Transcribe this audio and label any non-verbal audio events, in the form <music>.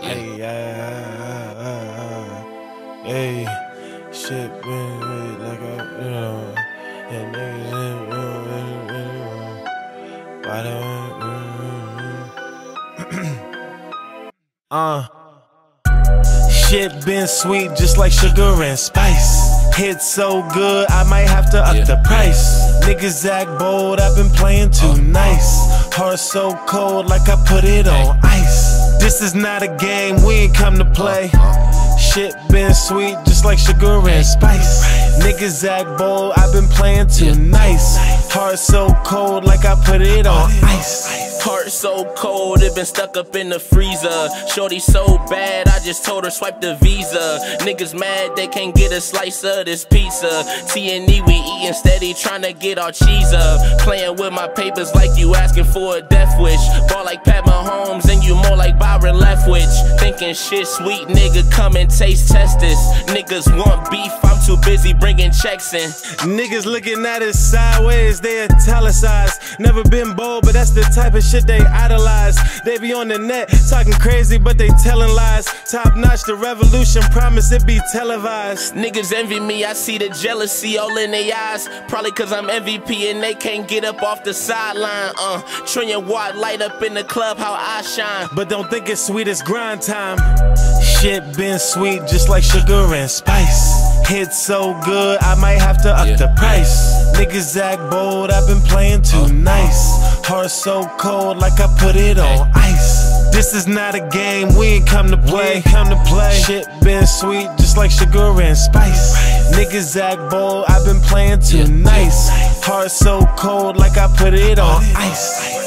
Hey, yeah, hey, shit been really like a, you know, and niggas in, uh, why don't, <clears throat> uh, shit been sweet just like sugar and spice. Hit so good, I might have to up Yeah. the price. Niggas act bold, I've been playing too nice. Heart so cold, like I put it on ice. This is not a game, we ain't come to play. Shit been sweet, just like sugar and spice. Niggas act bold, I've been playing too nice. Heart so cold, like I put it on ice. So cold, it been stuck up in the freezer. Shorty so bad, I just told her swipe the visa. Niggas mad they can't get a slice of this pizza. T and E we eating steady, tryna get our cheese up. Playing with my papers like you asking for a death wish. Ball like Pat Mahomes and you more like Byron Leftwich. Thinking shit sweet, nigga, come and taste test this. Niggas want beef, I'm too busy bringing checks in. Niggas looking at us sideways, they italicized. Never been bold, but that's the type of shit they idolize. They be on the net talking crazy, but they telling lies. Top notch, the revolution promise it be televised. Niggas envy me, I see the jealousy all in their eyes. Probably cause I'm MVP and they can't get up off the sideline. Uh, Trillion Watt light up in the club, how I shine. But don't think it's sweet it's grind time. Shit been sweet just like sugar and spice. Hit so good, I might have to up Yeah. the price. Niggas act bold, I've been playing too oh. nice. Heart so cold, like I put it on ice. This is not a game, we ain't come to play. Come to play. Shit been sweet, just like sugar and spice. Niggas act bold, I've been playing too Yeah. nice. Heart so cold, like I put it uh. on ice.